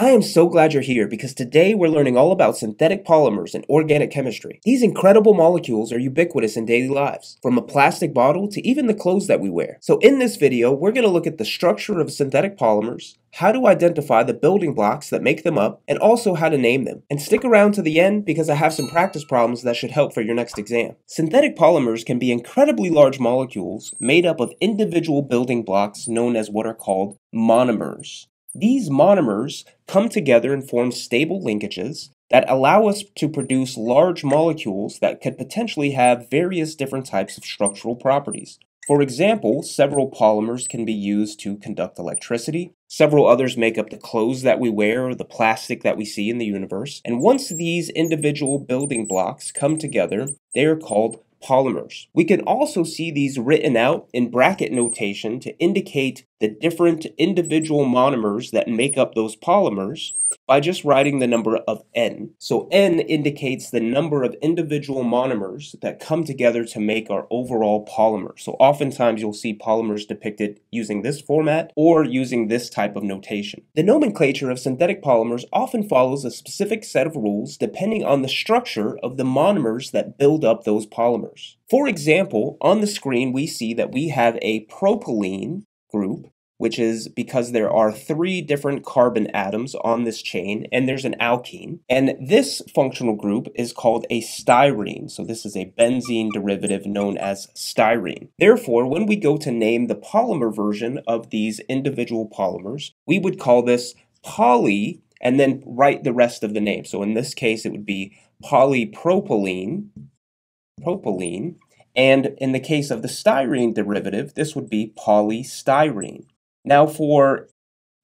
I am so glad you're here because today we're learning all about synthetic polymers and organic chemistry. These incredible molecules are ubiquitous in daily lives, from a plastic bottle to even the clothes that we wear. So in this video, we're going to look at the structure of synthetic polymers, how to identify the building blocks that make them up, and also how to name them. And stick around to the end because I have some practice problems that should help for your next exam. Synthetic polymers can be incredibly large molecules made up of individual building blocks known as what are called monomers. These monomers come together and form stable linkages that allow us to produce large molecules that could potentially have various different types of structural properties. For example, several polymers can be used to conduct electricity. Several others make up the clothes that we wear or the plastic that we see in the universe. And once these individual building blocks come together, they are called polymers. We can also see these written out in bracket notation to indicate the different individual monomers that make up those polymers by just writing the number of N. So N indicates the number of individual monomers that come together to make our overall polymer. So oftentimes you'll see polymers depicted using this format or using this type of notation. The nomenclature of synthetic polymers often follows a specific set of rules depending on the structure of the monomers that build up those polymers. For example, on the screen we see that we have a propylene group which is because there are three different carbon atoms on this chain, and there's an alkene. And this functional group is called a styrene. So this is a benzene derivative known as styrene. Therefore, when we go to name the polymer version of these individual polymers, we would call this poly and then write the rest of the name. So in this case, it would be polypropylene, propylene, and in the case of the styrene derivative, this would be polystyrene. Now, for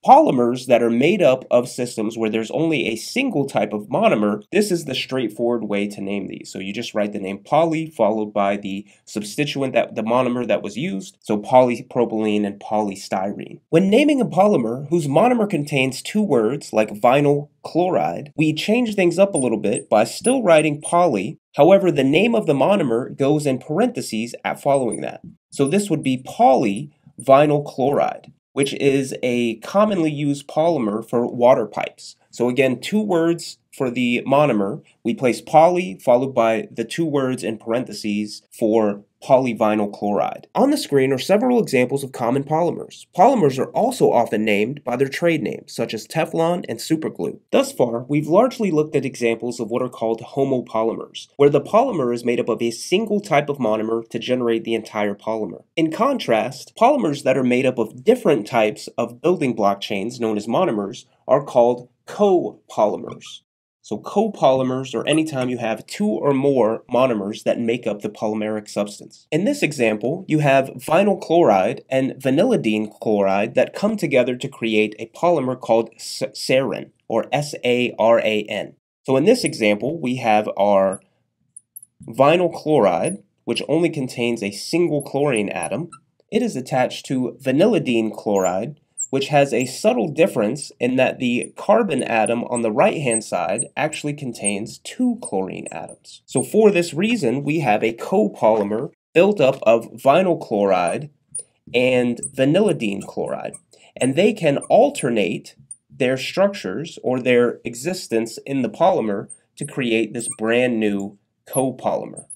polymers that are made up of systems where there's only a single type of monomer, this is the straightforward way to name these. So you just write the name poly followed by the substituent that the monomer that was used, so polypropylene and polystyrene. When naming a polymer whose monomer contains two words like vinyl chloride, we change things up a little bit by still writing poly However, the name of the monomer goes in parentheses at following that. So this would be polyvinyl chloride which is a commonly used polymer for water pipes. So again, two words for the monomer. We place poly followed by the two words in parentheses for polyvinyl chloride. On the screen are several examples of common polymers. Polymers are also often named by their trade names, such as Teflon and superglue. Thus far, we've largely looked at examples of what are called homopolymers, where the polymer is made up of a single type of monomer to generate the entire polymer. In contrast, polymers that are made up of different types of building block chains, known as monomers, are called copolymers. So copolymers are anytime you have two or more monomers that make up the polymeric substance. In this example, you have vinyl chloride and vinylidene chloride that come together to create a polymer called Saran, or S-A-R-A-N. So in this example, we have our vinyl chloride, which only contains a single chlorine atom. It is attached to vinylidene chloride, which has a subtle difference in that the carbon atom on the right hand side actually contains two chlorine atoms. So for this reason, we have a copolymer built up of vinyl chloride and vinylidene chloride. And they can alternate their structures or their existence in the polymer to create this brand new copolymer.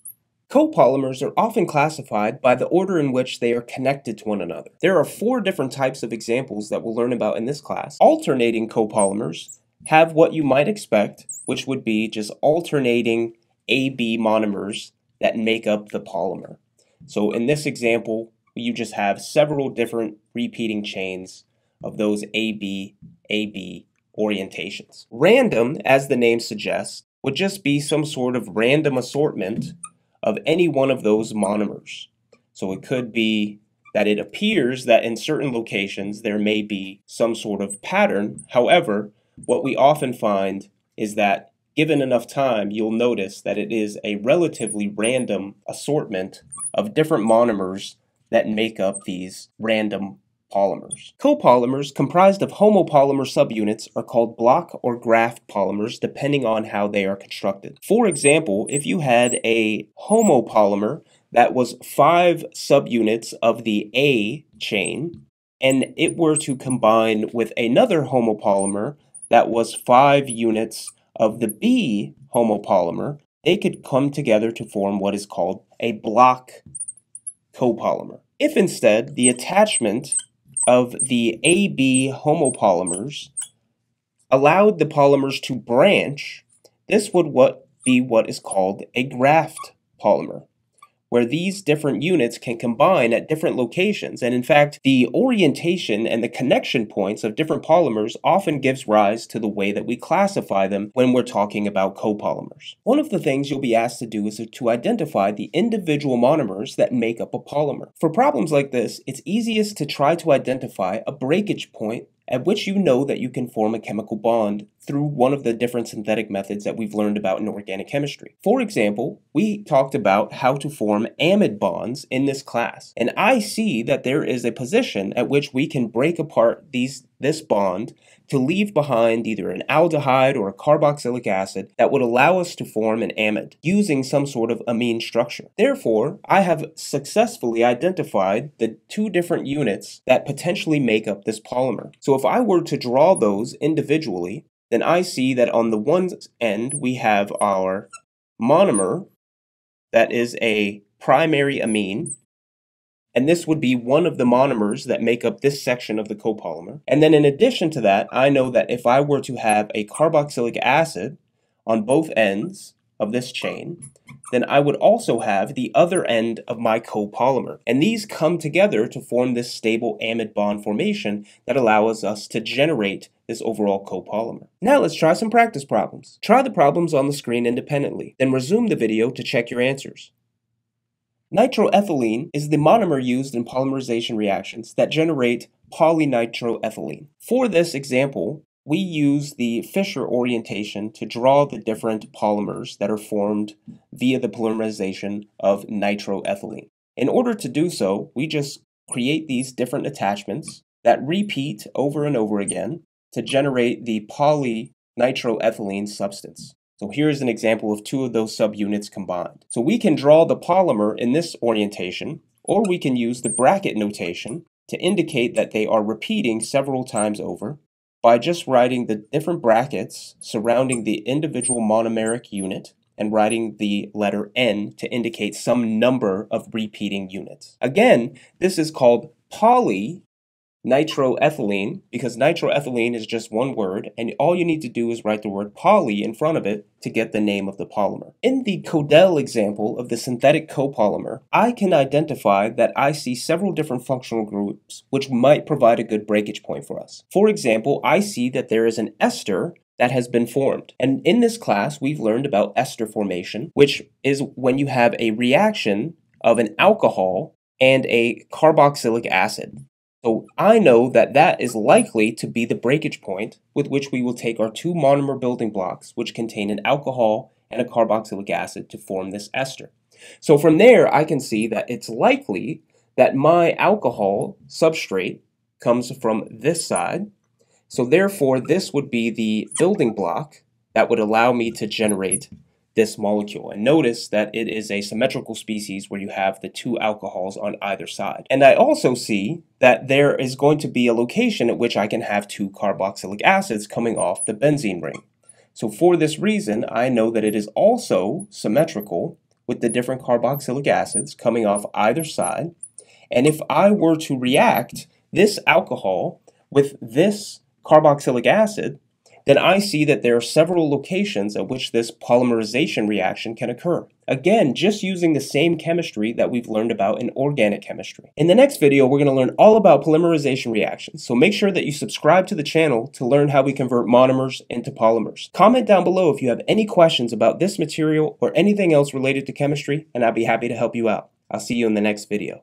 Copolymers are often classified by the order in which they are connected to one another. There are four different types of examples that we'll learn about in this class. Alternating copolymers have what you might expect, which would be just alternating AB monomers that make up the polymer. So in this example, you just have several different repeating chains of those AB, AB orientations. Random, as the name suggests, would just be some sort of random assortment of any one of those monomers. So it could be that it appears that in certain locations there may be some sort of pattern. However, what we often find is that given enough time, you'll notice that it is a relatively random assortment of different monomers that make up these random polymers. Copolymers comprised of homopolymer subunits are called block or graft polymers depending on how they are constructed. For example, if you had a homopolymer that was five subunits of the A chain, and it were to combine with another homopolymer that was five units of the B homopolymer, they could come together to form what is called a block copolymer. If instead the attachment of the AB homopolymers allowed the polymers to branch, this would what be what is called a graft polymer where these different units can combine at different locations. And in fact, the orientation and the connection points of different polymers often gives rise to the way that we classify them when we're talking about copolymers. One of the things you'll be asked to do is to identify the individual monomers that make up a polymer. For problems like this, it's easiest to try to identify a breakage point at which you know that you can form a chemical bond through one of the different synthetic methods that we've learned about in organic chemistry. For example, we talked about how to form amide bonds in this class, and I see that there is a position at which we can break apart these this bond to leave behind either an aldehyde or a carboxylic acid that would allow us to form an amide using some sort of amine structure. Therefore, I have successfully identified the two different units that potentially make up this polymer. So if I were to draw those individually, then I see that on the one end we have our monomer that is a primary amine and this would be one of the monomers that make up this section of the copolymer. And then in addition to that, I know that if I were to have a carboxylic acid on both ends of this chain, then I would also have the other end of my copolymer. And these come together to form this stable amide bond formation that allows us to generate this overall copolymer. Now let's try some practice problems. Try the problems on the screen independently, then resume the video to check your answers. Nitroethylene is the monomer used in polymerization reactions that generate polynitroethylene. For this example, we use the Fischer orientation to draw the different polymers that are formed via the polymerization of nitroethylene. In order to do so, we just create these different attachments that repeat over and over again to generate the polynitroethylene substance. So here's an example of two of those subunits combined. So we can draw the polymer in this orientation, or we can use the bracket notation to indicate that they are repeating several times over by just writing the different brackets surrounding the individual monomeric unit and writing the letter N to indicate some number of repeating units. Again, this is called poly nitroethylene because nitroethylene is just one word and all you need to do is write the word poly in front of it to get the name of the polymer. In the Kodel example of the synthetic copolymer, I can identify that I see several different functional groups which might provide a good breakage point for us. For example, I see that there is an ester that has been formed. And in this class, we've learned about ester formation, which is when you have a reaction of an alcohol and a carboxylic acid. So I know that that is likely to be the breakage point with which we will take our two monomer building blocks, which contain an alcohol and a carboxylic acid to form this ester. So from there, I can see that it's likely that my alcohol substrate comes from this side. So therefore, this would be the building block that would allow me to generate this molecule. And notice that it is a symmetrical species where you have the two alcohols on either side. And I also see that there is going to be a location at which I can have two carboxylic acids coming off the benzene ring. So for this reason, I know that it is also symmetrical with the different carboxylic acids coming off either side. And if I were to react this alcohol with this carboxylic acid, then I see that there are several locations at which this polymerization reaction can occur. Again, just using the same chemistry that we've learned about in organic chemistry. In the next video, we're going to learn all about polymerization reactions, so make sure that you subscribe to the channel to learn how we convert monomers into polymers. Comment down below if you have any questions about this material or anything else related to chemistry, and I'll be happy to help you out. I'll see you in the next video.